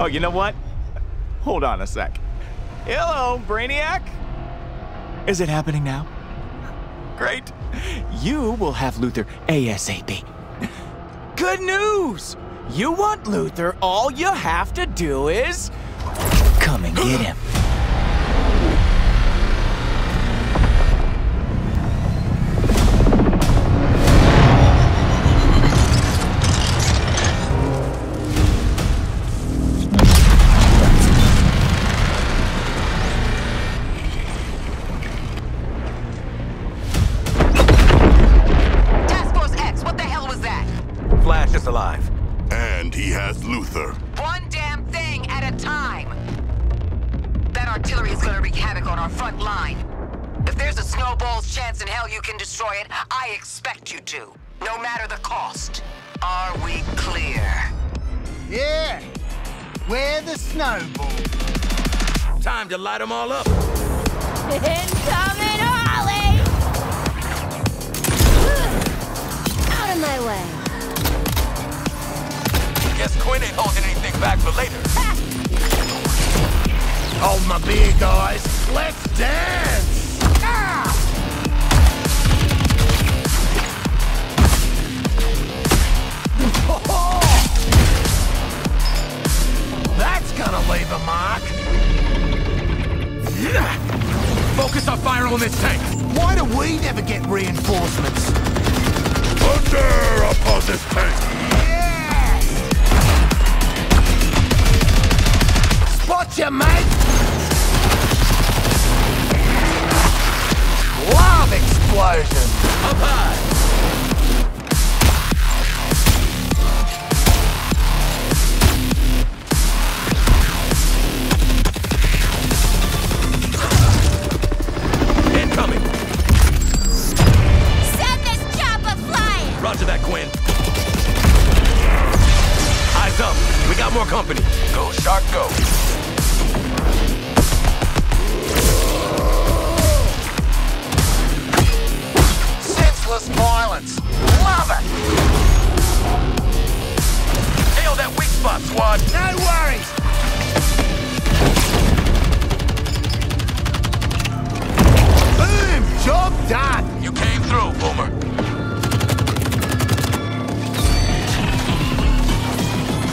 Oh, you know what? Hold on a sec. Hello, Brainiac? Is it happening now? Great. You will have Luthor ASAP. Good news! You want Luthor, all you have to do is... Come and get him. Flash is alive. And he has Luthor. One damn thing at a time. That artillery is gonna wreak havoc on our front line. If there's a snowball's chance in hell you can destroy it, I expect you to. No matter the cost. Are we clear? Yeah. We're the snowball? Time to light them all up. Incoming Ollie! Out of my way. Guess ain't holding anything back for later. Hold my beer, guys. Let's dance. Ah! That's gonna leave a mark. Focus our fire on this tank. Why do we never get reinforcements? Thunder upon this tank! Yes! Spot you, mate! Love explosion! Up high. Incoming. Send this chopper flying! Roger that, Quinn. Eyes up. We got more company. Go, Shark, go. Senseless violence! Love it! That weak spot, squad. No worries! Boom! Job done! You came through, Boomer.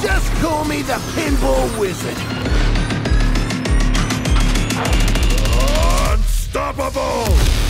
Just call me the Pinball Wizard! Unstoppable!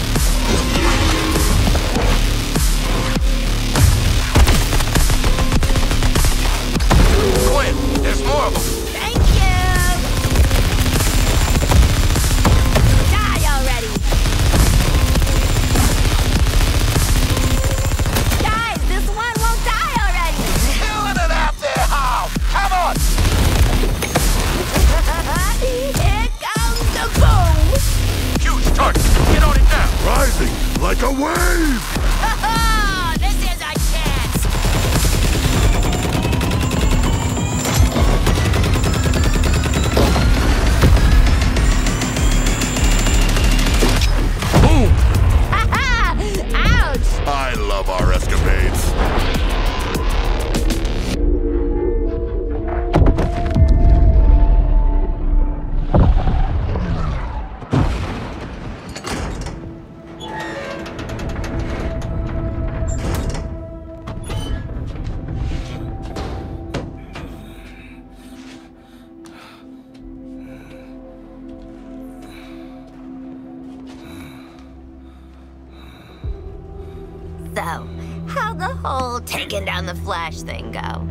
Like a wave! So, how'd the whole taking down the Flash thing go?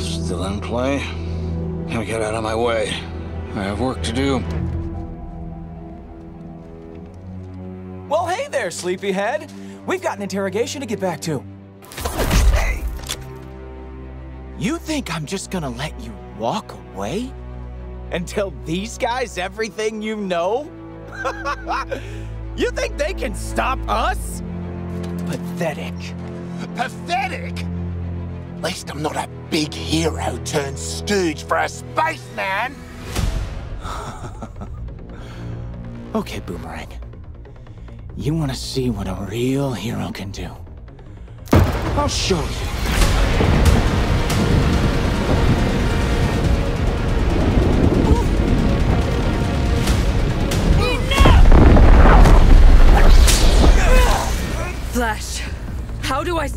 Still in play? Now get out of my way. I have work to do. Well, hey there, sleepyhead. We've got an interrogation to get back to. Hey. You think I'm just gonna let you walk away? And tell these guys everything you know? you think they can stop us? Pathetic. Pathetic! At least I'm not a big hero turned stooge for a spaceman! Okay, Boomerang. You want to see what a real hero can do? I'll show you.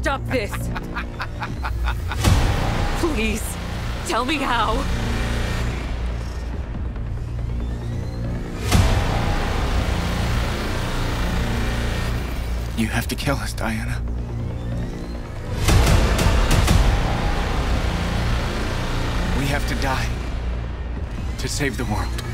Stop this? Please, tell me how. You have to kill us, Diana. We have to die to save the world.